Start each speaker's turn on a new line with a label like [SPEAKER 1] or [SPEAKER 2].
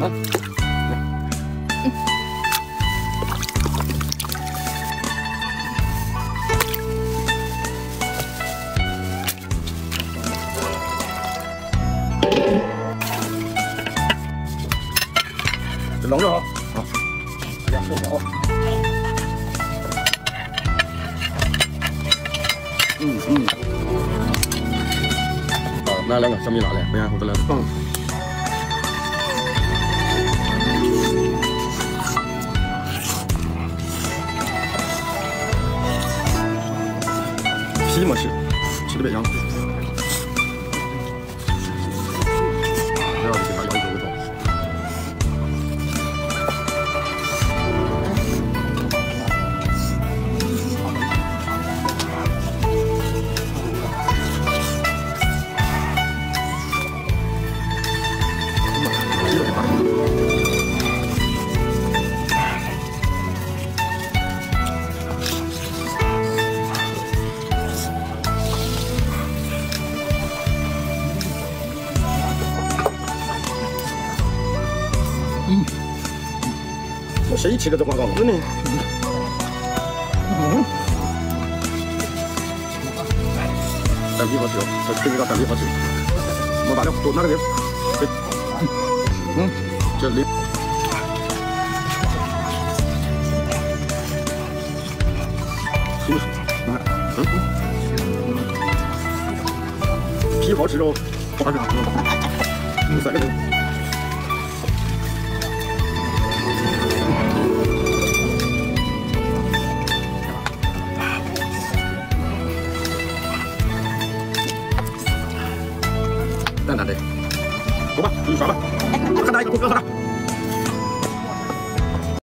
[SPEAKER 1] Đó. nóng được không? Dạ, không Ừ, ừ. Ờ, nó lên rồi, xong như lọ này, bây giờ không có lên. Ừ. 新模式，吃的别香。谁吃的这广告？真的。嗯。蛋皮好吃哦，这这个蛋皮好吃。没大了，多拿个点。嗯，这里。嗯。皮好吃哦，好吃啊。嗯，三个蛋蛋的，走吧，出去耍吧。我看他一个我喝他。